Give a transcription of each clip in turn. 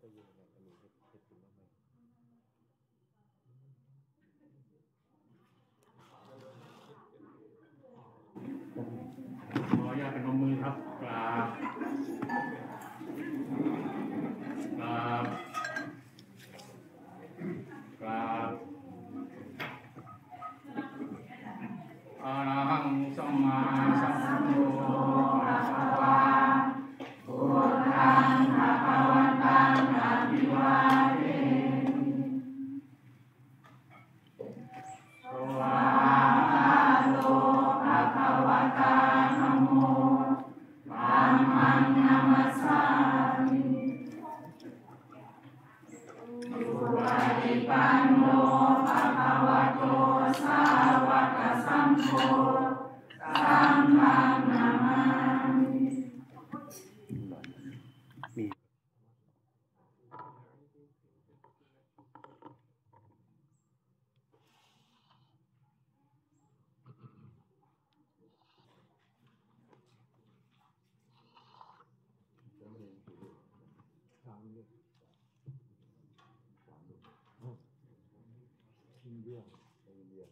ทียนทีนี้ก็อยู่ในอันนี้เฮ็ดเฮ็ดขึ้นมาใหม่ อินเดียอินเดีย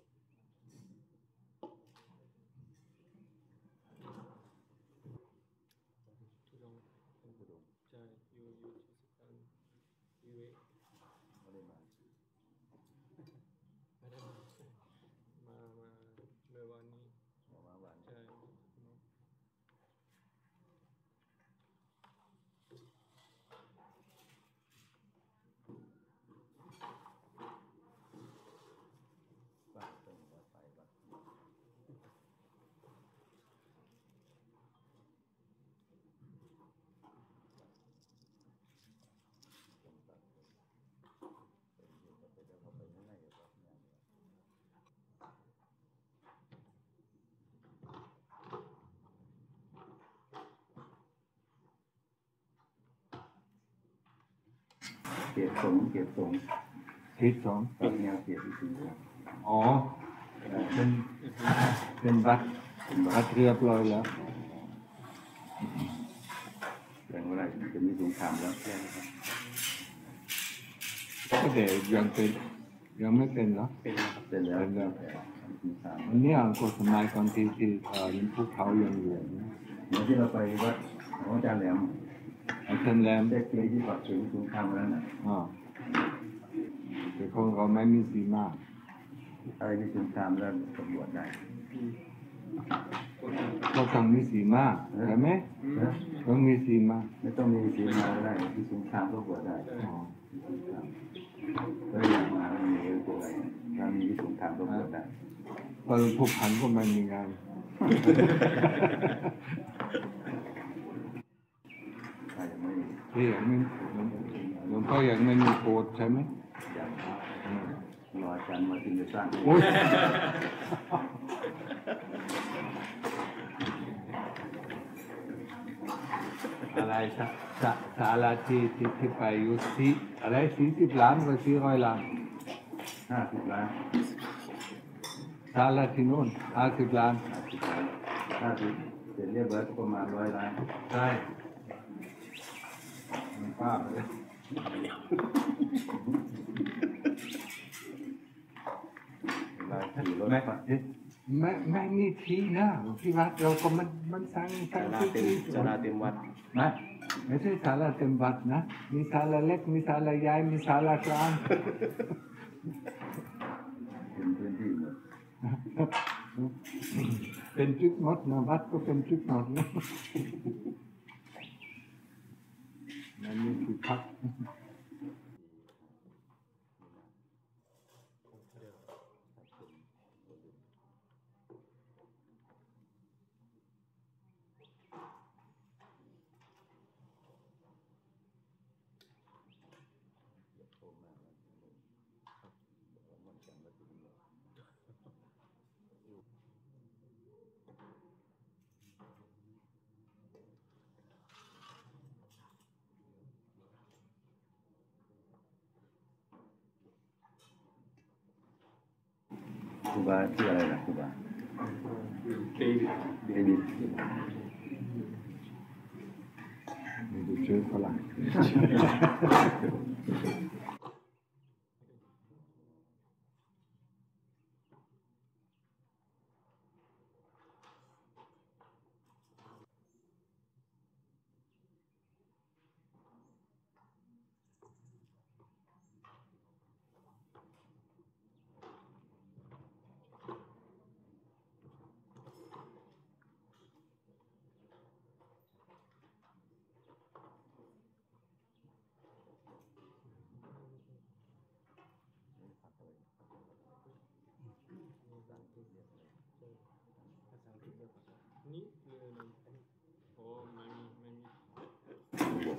ทุดงทุดงใช่อยู่อยู่ที่สตันยูเอไม่ได้มาไม่ได้มามามาเมื่อวานนี้มาวันใช่ บ้านตรงวัดไปวัด เกียรติสงฆ์เกียรติสงฆ์ทิศสองตัดแนวเกียรติที่สูงอ๋อเป็นเป็นวัดวัดเรียบร้อยแล้วแรงเวลาจะมีสงครามแล้วแค่นี้ครับก็เดี๋ยวยังเป็นยังไม่เป็นเหรอเป็นนะครับเสร็จแล้วเป็นแล้วสงครามอันเนี้ยก็สมัยก่อนที่ที่เอ่อยังภูเขายังอยู่นะเมื่อที่เราไปวัดของอาจารย์แหลมอัน เทนแลมได้ปีที่ปักถึงสงครามแล้วนะอ่าแต่ของเราไม่มีสีมากอะไรที่สงครามแล้วตำรวจได้ก็ต้องมีสีมากใช่ไหมนะต้องมีสีมากไม่ต้องมีสีมาก็ได้ที่สงครามก็บวชได้อ๋อก็อย่างมาไม่มีตัวอะไรถ้ามีที่สงครามก็บวชได้ตอนผูกพันก็ไม่มีงานถ้ายัง ไม่มีที่ยังไม่หลวงพ่อยังไม่มีโกรธใช่ไหมอย่างรออาจารย์มาถึงจะสร้างโอ้ยอะไรสะสะสาราที่ที่ที่ไปอยู่สี่อะไรสี่สิบล้านกับสี่ร้อยล้านห้าสิบล้านสาราที่โน่นห้าสิบล้านห้าสิบล้านห้าสิบเสร็จเรียบร้อยประมาณร้อยล้านใช่ ป้าเลยร้อยขี่รถไม่มาไม่ไม่มีที่นะที่วัดเราก็มันมันสั่งสั่ศางลาที่เต็มที่ศาลาเต็มวัดไม่ไม่ใช่ศาลาเต็มวัดนะ มีศาลาเล็ก มีศาลาใหญ่ มีศาลากลางเป็นพื้นที่หมดเป็นจุดหมดนะวัดก็เป็นจุดหมดนะ มั นมีที่พักครูบาชื่ออะไรนะครูบา เดวิด เดวิด ไม่ดู เชื่อฝรั่ง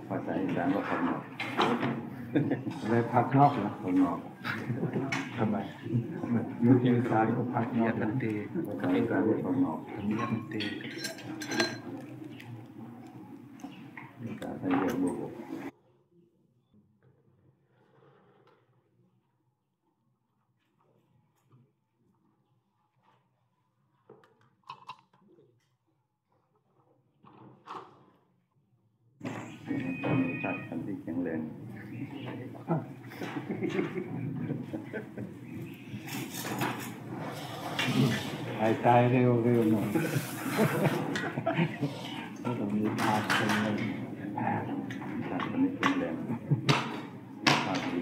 ภาษาอีสานก็คนนอก อะไร พักนอกเหรอคนนอกทำไมอยู่ที่อีสานก็พักนอกนะภาษาอีสานเรียกคนนอกภาษาไทยเรียกโบกต้องมีชาติพันธุ์ที่แข็งแรง หายใจเร็วเร็วหน่อยก็ต้องมีพาคนหนึ่งชาติพันธุ์ที่แข็งแรงภาพดี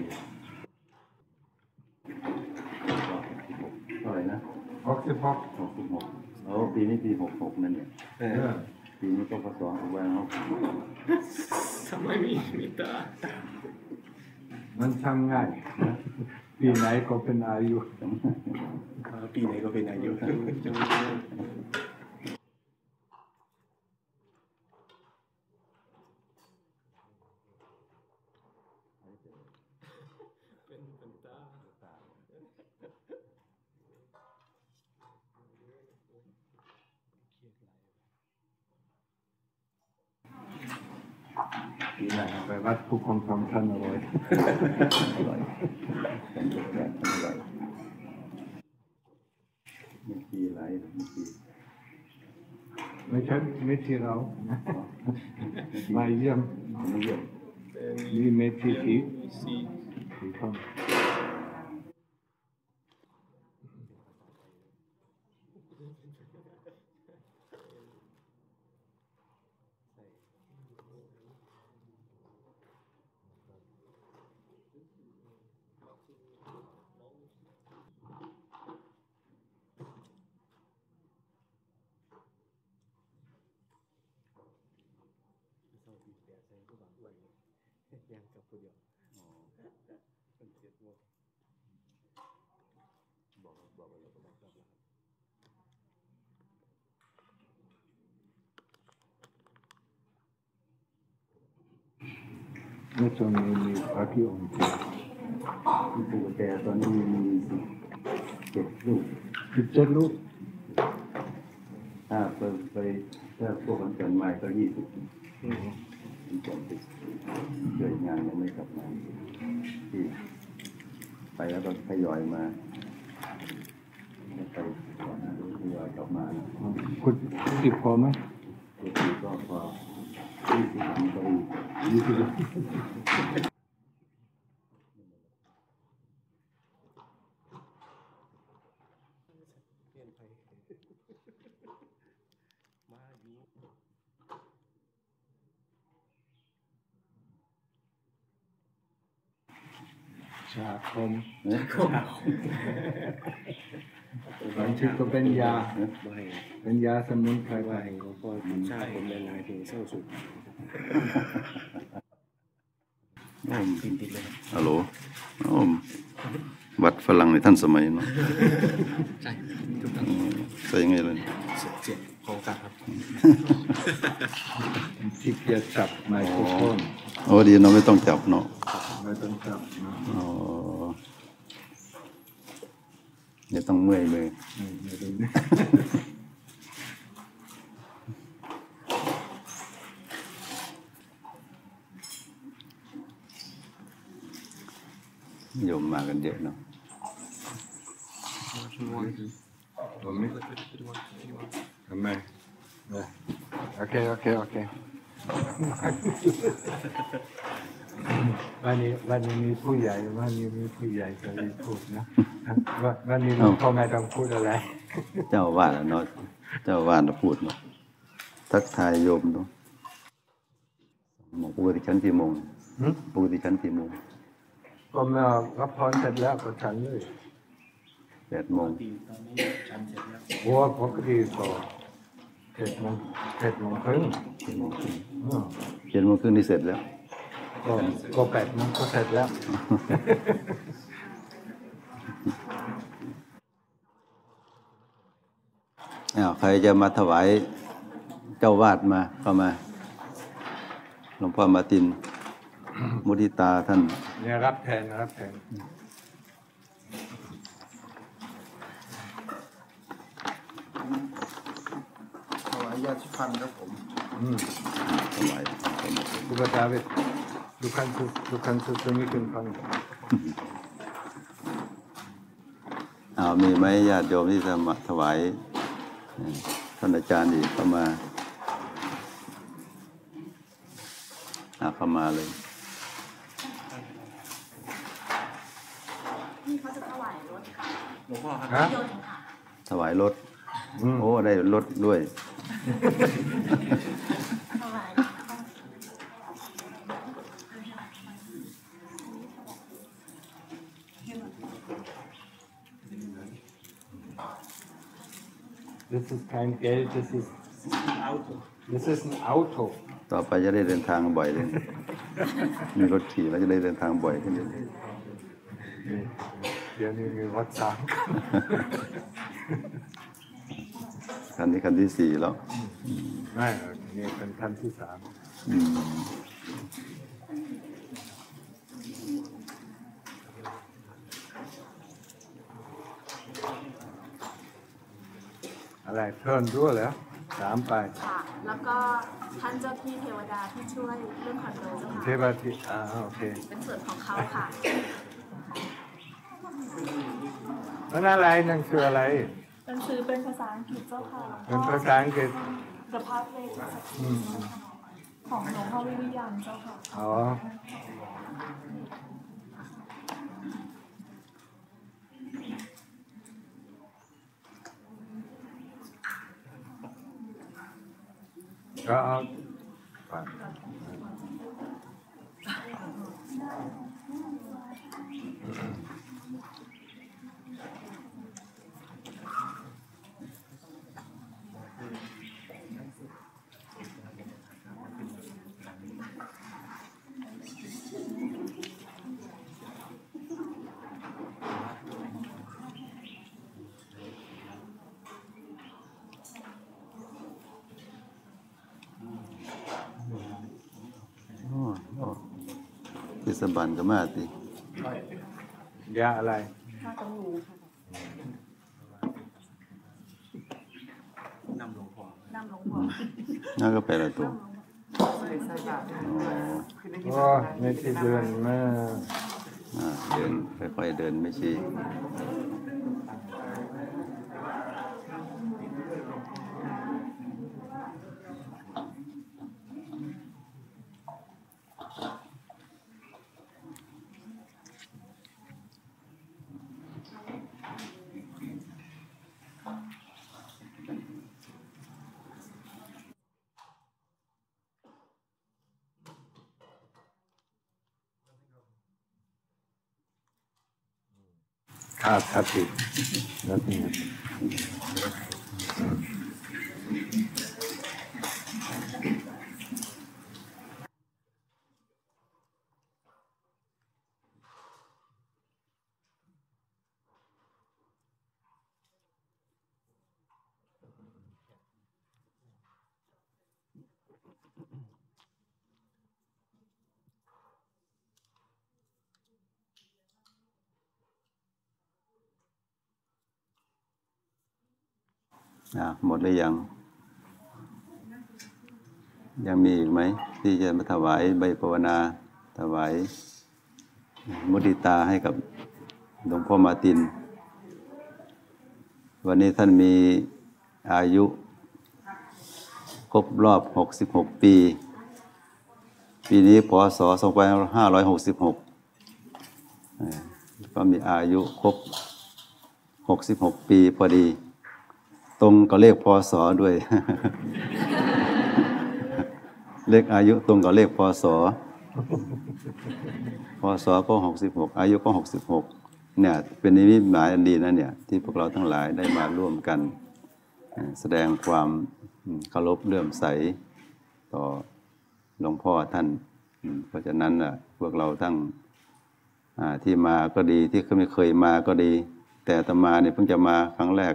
เท่าไหร่นะหกสิบหกหกสิบหกโอ้ปีนี้ปีหกหกนั่นเนี่ยปีนี้ก็พศหกวันหกทำไมมีมีตา มันทำง่ายปีไหนก็เป็นอายุปีไหนก็เป็นอายุ เป็นเป็นตา ปีไหนไปวัดผู้ครองธรรมท่านเอาไว้อร่อยเป็นแบบแบบอร่อยมีปีไรมีปีไม่ใช่ไม่ที่เรามาเยี่ยมไม่เยอะมีเมทีสีสีสีทองยังกับผู้เดียวเป็นเจ็ดโมง บอกบอกไปแล้วก็บอกแล้ว เมื่อตอนนี้มีพระที่องค์ที่ปู่แต่ตอนนี้มีเจ็ดลูกสิบเจ็ดลูกถ้าไปไปถ้าพวกมันเกินมาก็ยี่สิบมีจำติดเกิดงานยังไม่กลับมาที่ไปแล้วก็ทยอยมาไปก่อนหน้าทยอยกลับมาคุณสิบพอไหมทุกทีก็พอ 감사합니다. คมเอ๊ะบางทีก็เป็นยาไม่เป็นยาสมุนไพรไม่ก็พอใช่ผมเป็นนายถึงเศร้าสุดอืมติดติดเลยฮัลโหลอ๋อวัดฝรั่งในท่านสมัยเนาะใช่ถูกต้องอืมใส่ยังไงเลยเสียเสีย ของกลางครับที่เกียจจับไมโครโฟนโอ้ดีเนาะไม่ต้องจับเนาะไม่ต้องจับนะอ๋อเนี่ยต้องเมื่อยเลยไม่ไม่ต้องโยมมากันเยอะเนาะ ผมไม่ทำไมโอเค โอเค โอเค วันนี้วันนี้มีผู้ใหญ่วันนี้มีผู้ใหญ่จะรีพูดนะวันวันนี้พ่อแม่ต้องพูดอะไร เจ้าอาวาดเนาะเจ้าอาวาดพูดเนาะทักทายโยมเนาะหมอปกติชั้นกี่โมงหืมปกติชั้นกี่โมงก็มารับพรเสร็จแล้วก็ฉันเลย แปดโมงโอ้ปกติก็เจ็ดโมงเจ็ดโมงครึ่งเจ็ดโมงครึ่งอืมเจ็ดโมงครึ่งนี่เสร็จแล้ว ก็ก็แปดโมงก็เสร็จแล้ว อ้าวใครจะมาถวายเจ้าวาดมาเข้ามาหลวงพ่อมาติน มุทิตาท่านเนี่ยรับแทนรับแทนายยาชิฟันครับผมอืมถวายดูกระดาษดูคันสุดูคันสุตรงนี้เป็นฟังอ้าวมีไหมญาติโยมที่จะมาถวายเอ่อท่านอาจารย์อีกเข้ามาอาเข้ามาเลยนี่เขาจะถวายรถค่ะหลวงพ่อครับฮะยนต์ค่ะถวายรถอืมโอ้ ได้รถด้วยถวาย this is kein Geld this is this is ein Auto ต่อไปจะได้เดินทางบ่อยเลยมีรถขี่แล้วจะได้เดินทางบ่อยขึ้นเรื่อยเดี๋ยวนี้มีรถสาม ๆคันนี้คันที่สี่แล้วไม่นี่เป็นคันที่สามอืมอะไรเพิ่มด้วยแล้วสามไปค่ะแล้วก็ท่านเจ้าที่เทวดาที่ช่วยเรื่องคอนโดเจ้าเทค่ะวทิอ่าโอเค เป็นส่วนของเขาค่ะแล้วนั่นอะไรนั่นคืออะไร หนังสือเป็นภาษาอังกฤษเจ้าค่ะเป็นภาษาอังกฤษสภาพเลขของหลวงพ่อวิริยังเจ้าค่ะ อ๋อ ก็เอา เทศบาลก็มาติยาอะไรค่าตำรูค่ะนำหลวงพ่อนำหลวงพ่อน่าก็ไปละตัวอ๋อโอ้ไม่ใช่เดือนมาอ่าเดินค่อยๆเดินไม่ชี้ ขา หมดหรือยัง ยังมีอีกไหม ที่จะมาถวายใบภาวนา ถวายมุติตาให้กับหลวงพ่อมาติน วันนี้ท่านมีอายุครบรอบ 66 ปี ปีนี้พศ2566เอ่อก็มีอายุครบ 66 ปีพอดี ตรงกับเลขพศด้วย เลขอายุตรงกับเลขพศพศก็หกสิบหกอายุก็หกสิบหกเนี่ยเป็นนิมิตหมายอันดีนะเนี่ยที่พวกเราทั้งหลายได้มาร่วมกัน แสดงความเคารพเลื่อมใสต่อหลวงพ่อท่าน เพราะฉะนั้นน่ะพวกเราทั้งที่มาก็ดีที่ไม่เคยมาก็ดี แต่ตมาเนี่ยเพิ่งจะมาครั้งแรก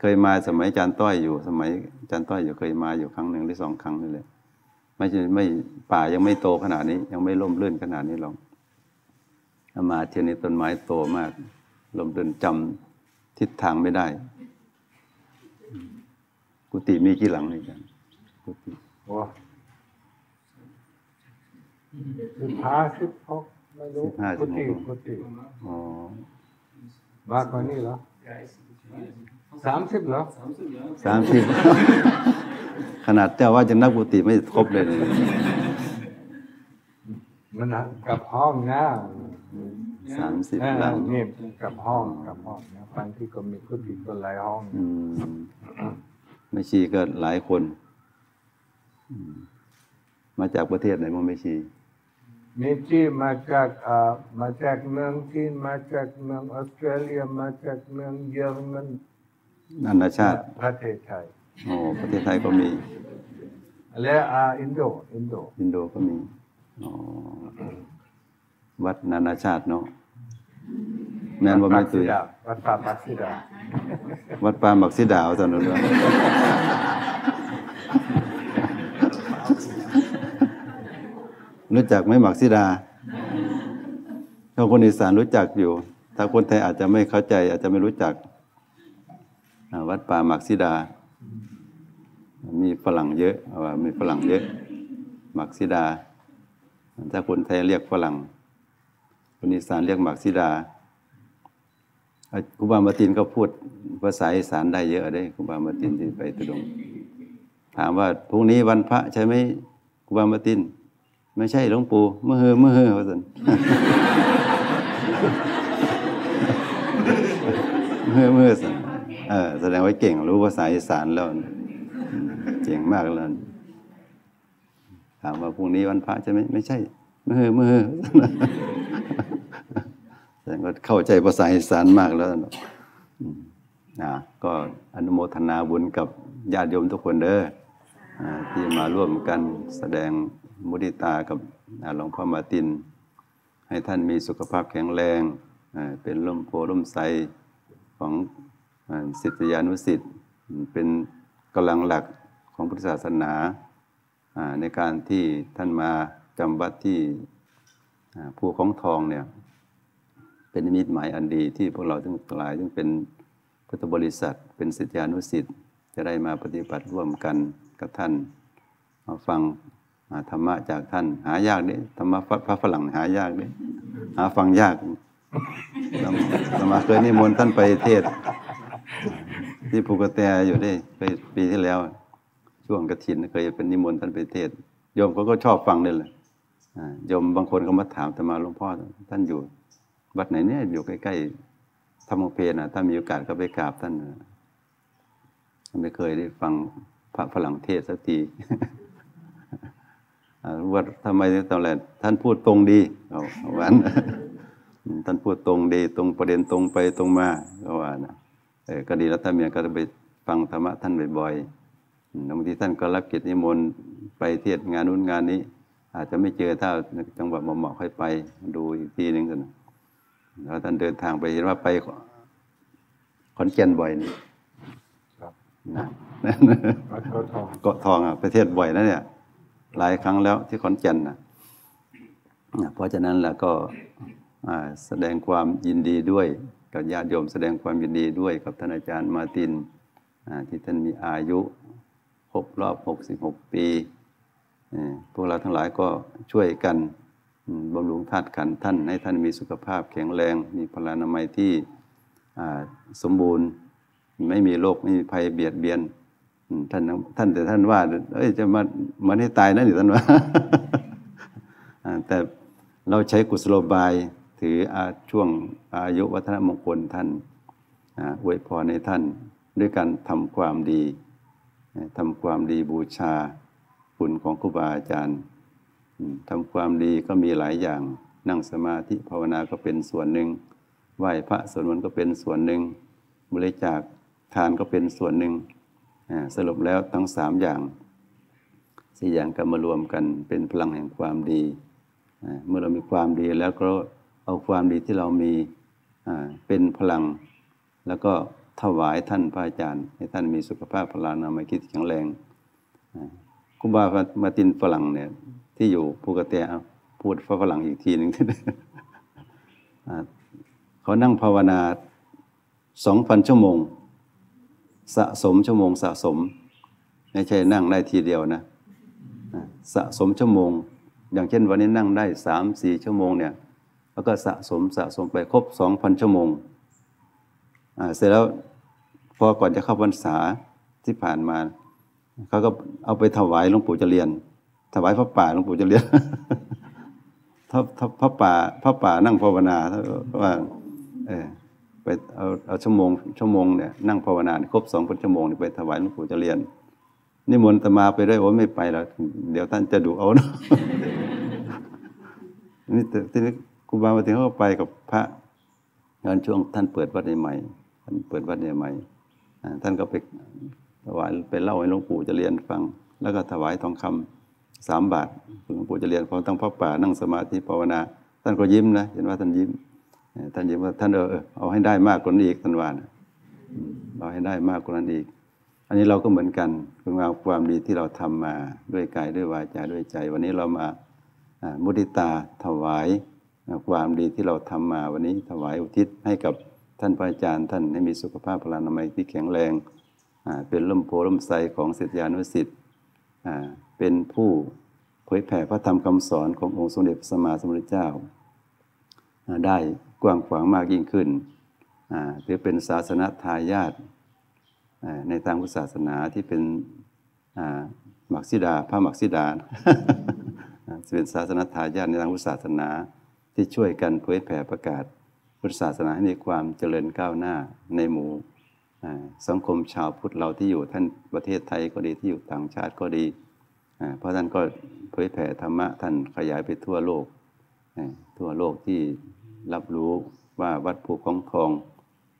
เคยมาสมัยอาจารย์ต้อยอยู่ สมัยอาจารย์ต้อยอยู่เคยมาอยู่ครั้งหนึ่งหรือสองครั้งนี่แหละไม่ใช่ไม่ป่ายังไม่โตขนาดนี้ ยังไม่ล่มลื่นขนาดนี้หรอกเอามาเทียนี้ต้นไม้โตมากลมลื่นจำทิศทางไม่ได้ กุฏิมีกี่หลังนี่กันกุฏิโอ้สิบห้าสิบหกไม่รู้กุฏิกุฏิอ๋อมากกว่านี้เหรอ สามสิบเหรอสามสิบขนาดเจ้าว่าจะนับกุฏิไม่ครบเลยเนี่ยมันกับห้องนะสามสิบอ่าหลังนี่กับห้องกับห้องนะบางที่ก็มีกุฏิก็หลายห้องออืมแม่ชีก็หลายคนอืมมาจากประเทศไหนมั้งแม่ชีมีที่มาจากอ่ามาจากเมืองจีนมาจากเมืองออสเตรเลียมาจากเมืองเยอรมัน นานาชาติ ประเทศไทยโอ้ประเทศไทยก็มี และอ่าอินโด อินโด อินโดก็มีอ๋อวัดนานาชาติเนาะแม่นว่าไม่ตุยวัดป่าปักศิดา วัดปาหมักสีดาวตอนนั้นด้วยรู้จักไหมหมักสีดาถ้าคนอีสานรู้จักอยู่ ถ้าคนไทยอาจจะไม่เข้าใจ อาจจะไม่รู้จักอ่า วัดป่าหมักสีดา มีฝรั่งเยอะว่ามีฝรั่งเยอะหมักสีดา ถ้าคนไทยเรียกฝรั่ง คนอีสานเรียกหมักสีดาครูบามาตินก็พูดภาษาอีสานได้เยอะได้ครูบามาตินที่ไปตุดงถามว่าพรุ่งนี้วันพระใช่ไหมครูบามาติน ไม่ใช่หลวงปู่เมื่อเฮอเมื่อเฮอว่าสันเมื่อเมื่อสัน เออแสดงว่าเก่งรู้ภาษาอีสานแล้วเก่งมากแล้วถามว่าพรุ่งนี้วันพระใช่ไหมไม่ใช่เมื่อเมื่อแสดงว่าเข้าใจภาษาอีสานมากแล้วนะก็อนุโมทนาบุญกับญาติโยมทุกคนเด้อที่มาร่วมกันแสดงมุทิตากับหลวงพ่อมาติน ให้ท่านมีสุขภาพแข็งแรง เป็นร่มโพร่มไทรของ อ่าศิยานุศิษย์เป็นกำลังหลักของพุทธศาสนาในการที่ท่านมาจำวัดที่ภูของทองเนี่ยเป็นมิตรหมายอันดีที่พวกเราทั้งหลายทั้งเป็นพุทธบริษัท เป็นศิษยานุศิษย์จะได้มาปฏิบัติร่วมกันกับท่านมาฟังธรรมะจากท่าน หายากเด้ธรรมะพระฝรั่งหายากเด้หาฟังยากธรรมาเคยนิมนต์ท่านไปเทศ ที่ภูกระแตอยู่ได้เคยปีที่แล้ว ช่วงกระถินเคยเป็นนิมนต์ท่านไปเทศโยมเขาก็ชอบฟังนี่แหละโยมบางคนก็มาถามธรรมาหลวงพ่อท่านอยู่วัดไหนเนี่ยอยู่ใกล้ๆธรรมเพนนะถ้ามีโอกาสก็ไปกราบท่านไม่เคยได้ฟังพระฝรั่งเทศสักทีว่าทำไมตอนแรกท่านพูดตรงดีเอาเอาวันท่านพูดตรงดี ตรงประเด็นตรงไปตรงมาก็ว่านะ ก็ดีแล้วถ้ามีโอกาสก็ไปฟังธรรมะท่านบ่อยๆอืมบางทีท่านก็รับกิจนิมนต์ไปเทศน์งานนู้นงานนี้ อาจจะไม่เจอถ้าจังหวะเหมาะๆค่อยไปดูอีกทีหนึ่งกันแล้วท่านเดินทางไปเห็นว่าไปขอนแก่นบ่อยนี่ครับนะวัดโกทองเกาะทองอะประเทศบ่อยนะเนี่ย หลายครั้งแล้วที่ขอนแก่นนะนะเพราะฉะนั้นแล้วก็อ่าแสดงความยินดีด้วย กับญาติโยมแสดงความยินดีด้วยกับท่านอาจารย์มาตินที่ท่านมีอายุครบรอบ 66 ปีพวกเราทั้งหลายก็ช่วยกันบำรุงธาตุขันธ์ท่าน ให้ท่านมีสุขภาพแข็งแรง มีพลานามัยที่สมบูรณ์ ไม่มีโรคไม่มีภัยเบียดเบียนท่านท่านแต่ท่านว่าเอ้ยจะมามือนให้ตายนะนี่ท่านว่าแต่เราใช้กุศโลบาย ถืออาช่วงอายุวัฒนมงคลท่านอวยพรในท่านด้วยการทำความดีทำความดีบูชาคุณของครูบาอาจารย์ทำความดีก็มีหลายอย่าง นั่งสมาธิภาวนาก็เป็นส่วนหนึ่งไหว้พระสวดมนต์ก็เป็นส่วนหนึ่ง บริจาคทานก็เป็นส่วนหนึ่งสรุปแล้วทั้งสามอย่างสี่อย่างก็มารวมกันเป็นพลังแห่งความดี เมื่อเรามีความดีแล้วก็ เอาความดีที่เรามีเป็นพลัง แล้วก็ถวายท่านพระอาจารย์ ให้ท่านมีสุขภาพพลานามัยคิดแข็งแรงครูบามาตินฝรั่งเนี่ย ที่อยู่ภูกระแตเอาพูดฝรั่งอีกทีหนึ่งอ่าเขานั่งภาวนาสองพันชั่วโมง สะสมชั่วโมงสะสม ไม่ใช่นั่งได้ทีเดียวนะ สะสมชั่วโมง อย่างเช่นวันนี้นั่งได้สามสี่ชั่วโมงเนี่ย แล้วก็สะสมสะสมไปครบสองพันชั่วโมงเสร็จแล้วพอก่อนจะเข้าพรรษาที่ผ่านมาเขาก็เอาไปถวายหลวงปู่เจริญถวายพระป่าหลวงปู่เจริญถ้าถ้าพระป่าพระป่านั่งภาวนาถ้าว่าเออไปเอาเอาชั่วโมงชั่วโมงเนี่ยนั่งภาวนาครบสองพันชั่วโมงนี่ไปถวายหลวงปู่เจริญนิมนต์ตมาไปด้วยว่าไม่ไปแล้วเดี๋ยวท่านจะดุเอานะนี่ต่ทีนี้ ครูบามาถึงเขาก็ไปกับพระงานช่วงท่านเปิดวัดใหม่ท่านเปิดวัดใหม่ท่านก็ไปถวายไปเล่าให้หลวงปู่เจริญฟัง แล้วก็ถวายทองคำสามบาทหลวงปู่เจริญพอตั้งพระป่านั่งสมาธิภาวนา ท่านก็ยิ้มนะเห็นว่าท่านยิ้มท่านยิ้มว่าท่านเออเอาให้ได้มากกว่านั้อีกท่านว่านะเอาให้ได้มากกว่านั้นอีก อันนี้เราก็เหมือนกันคุณงามความดีที่เราทำมาด้วยกายด้วยวาจาด้วยใจ วันนี้เรามามุทิตาถวาย ความดีที่เราทำมาวันนี้ถวายอุทิศให้กับท่านพระอาจารย์ ท่านให้มีสุขภาพพลานามัยที่แข็งแรงเป็นล่มโพล่มไทรของเศิษยานุศิษย์เป็นผู้เผยแผ่พระธรรมคำสอนขององค์สมเด็จพระสัมมาสัมพุทธเจ้า ได้กว้างขวางมากยิ่งขึ้นถือเป็นศาสนทายาทในทางพุทธศาสนาที่เป็นหมักซิดาพระหมักซิดาอ่าเป็นศาสนทายาทในทางพุทธศาสนา ที่ช่วยกันเผยแผ่ประกาศพุทธศาสนาให้มีความเจริญก้าวหน้าในหมู่สังคมชาวพุทธเราที่อยู่ท่านประเทศไทยก็ดีที่อยู่ต่างชาติก็ดี เพราะท่านก็เผยแผ่ธรรมะท่านขยายไปทั่วโลก ทั่วโลกที่รับรู้ว่าวัดภูของทอง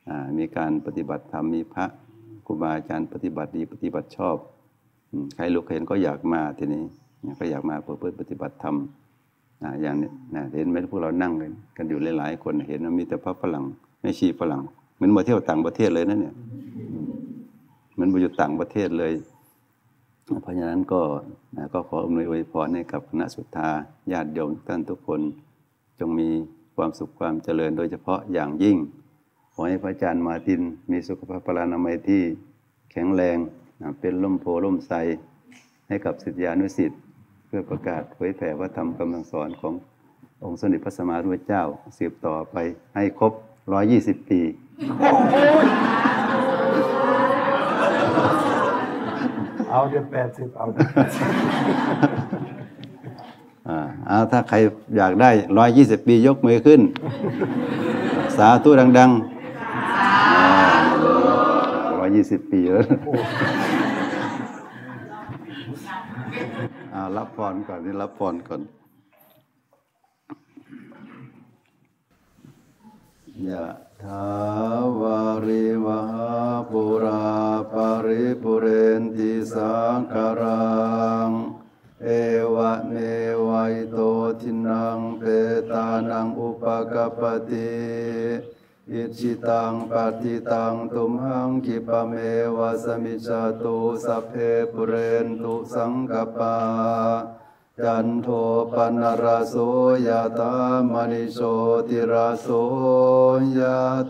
อมีการปฏิบัติธรรมมีพระครูบาอาจารย์ปฏิบัติดีปฏิบัติชอบ ใครลูกเห็นก็อยากมาทีนี้ก็อยากมาเพื่อปฏิบัติธรรม อ่าอย่างนี้นะเห็นไหมพวกเรานั่งกันกันอยู่หลายๆ คนเห็นว่ามีแต่พระฝรั่งไม่ชีฝรั่งเหมือนมาเที่ยวต่างประเทศเลยนะเนี่ยเหมือนมาอยู่ต่างประเทศเลย เพราะฉะนั้นก็นะก็ขออำนวยอวยพรให้กับคณะสุทธาญาติโยมท่านทุกคนจงมีความสุขความเจริญโดยเฉพาะอย่างยิ่ง ขอให้พระอาจารย์มาติน มีสุขภาพพลานามัยที่แข็งแรงนะเป็นล่มโพล่มไทรให้กับศิษยานุศิษย์ เพื่อประกาศเผยแผ่พระธรรมคำสั่งสอนขององค์สมเด็จพระสัมมาสัมพุทธเจ้าสืบต่อไปให้ครบ 120 ปี เอาเดี๋ยวแปดสิบเอาเดี๋ยวแปดสิบอ่าเอาถ้าใครอยากได้ 120 ปียกมือขึ้น สาธุดังๆร้อยยี่สิบปีแล้ว อารับพรก่อนนี่รับพรก่อนยะถาวาริวหาปุราปาริปุเรนติสังคารัง เอวะเมวัยโตทินังเปตานังอุปกปปติ อิจิตังปฏิตังตุมหังกิปะเมวะสมิจจตุสัพเพปุเรนตุสังกปาจันโทปนรโสยตามณิโชติรโสย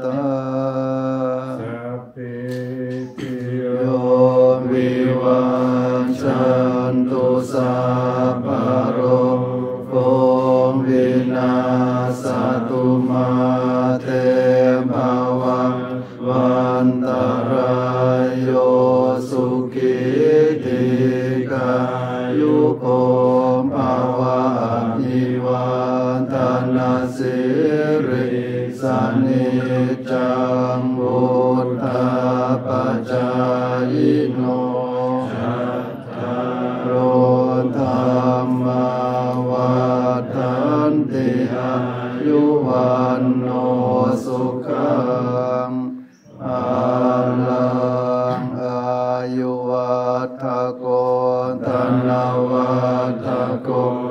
ตาสัพเพติโยโยวิวัชชันตุสัพพะโรโควินาสตุมา นิจังบุตตาปัจจายโนชัตตารธรรมวัฏันติอายุวันโนสุขังอาลังอายุวัฏโกตนาวัฏโก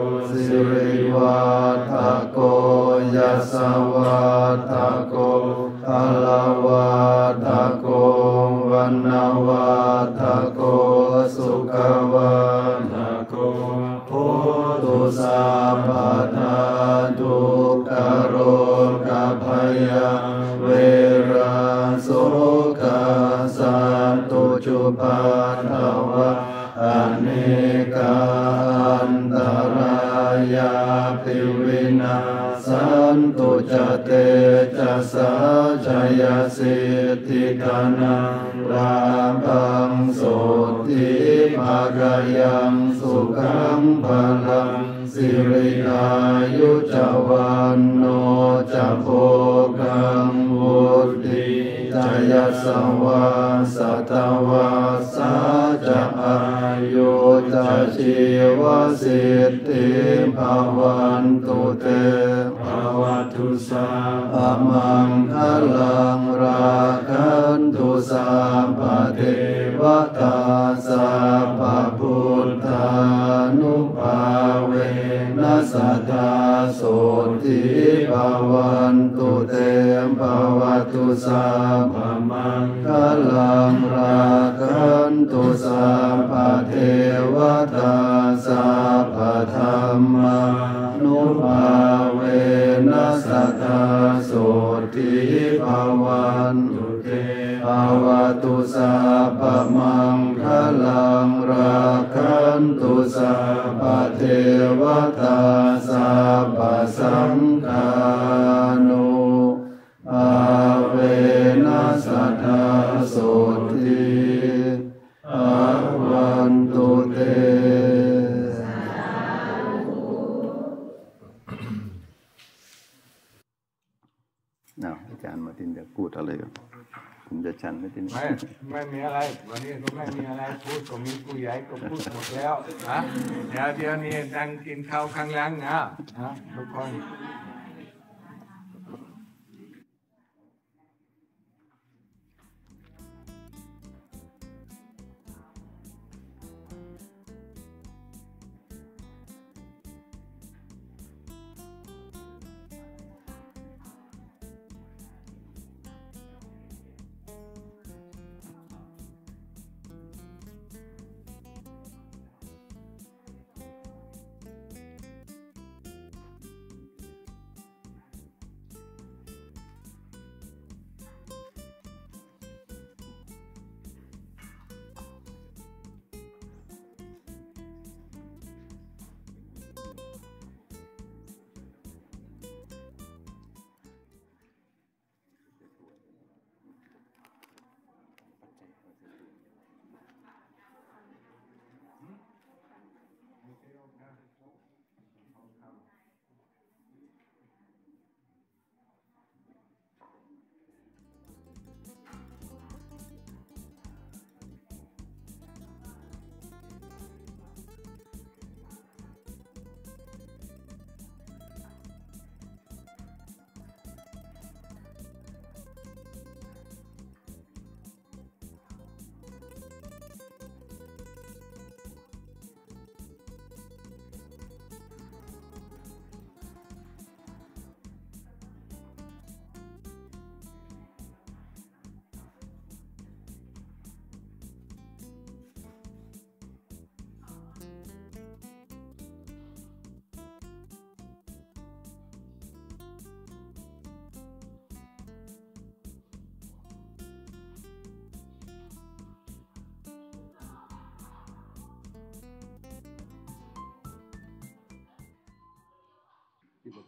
sa ดแล้วนะเดี๋ยวเดี๋ยวนี้นั่งกินข้าวข้างล่างนะนะทุกคน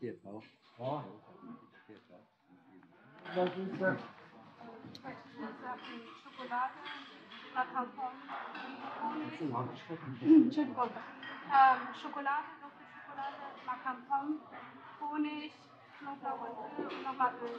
เทียบเขาอ๋อเทียบเขา Das ist das. Schokolade, Macampon, Honig, Schokolade, Schokolade, Macampon, Honig, Knoblauch und Öl nochmal Öl.